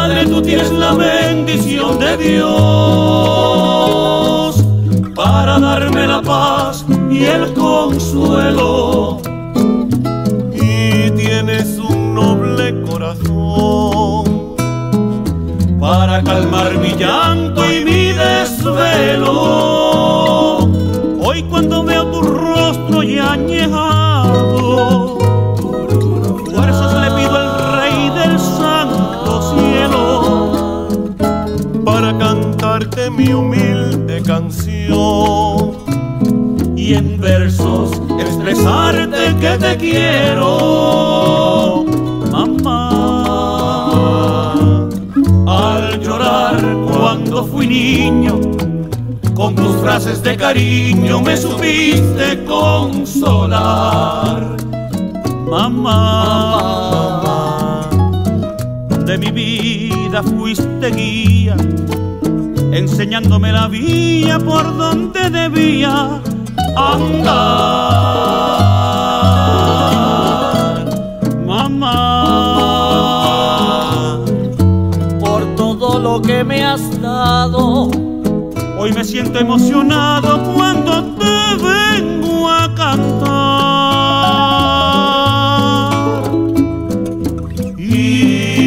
Padre, tú tienes la bendición de Dios para darme la paz y el consuelo. Y tienes un noble corazón para calmar mi llanto y mi desvelo. Cantarte mi humilde canción y en versos expresarte que te quiero, mamá. Al llorar cuando fui niño, con tus frases de cariño me supiste consolar, mamá. De mi vida fuiste guía, enseñándome la vía por donde debía andar, mamá. por todo lo que me has dado. Hoy me siento emocionado cuando te vengo a cantar. Y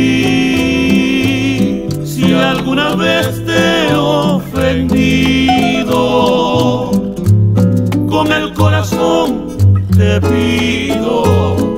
si alguna vez te con el corazón te pido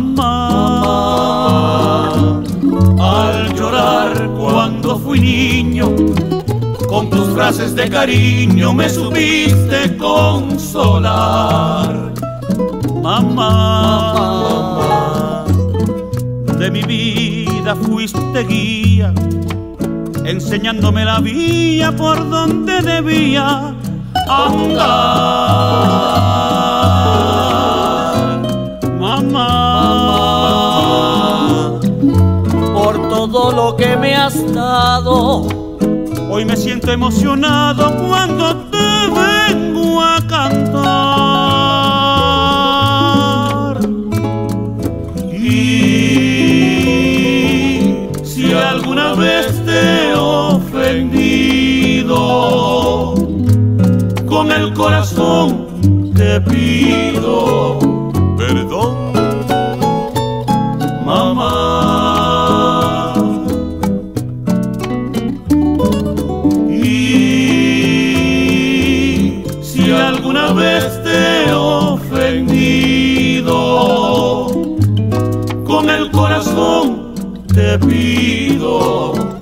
Mamá, al llorar cuando fui niño, con tus frases de cariño me supiste consolar. Mamá, de mi vida fuiste guía, enseñándome la vía por donde debía andar. Todo lo que me has dado. hoy me siento emocionado cuando te vengo a cantar. Y si alguna vez te he ofendido, con el corazón te pido perdón mamá. Te pido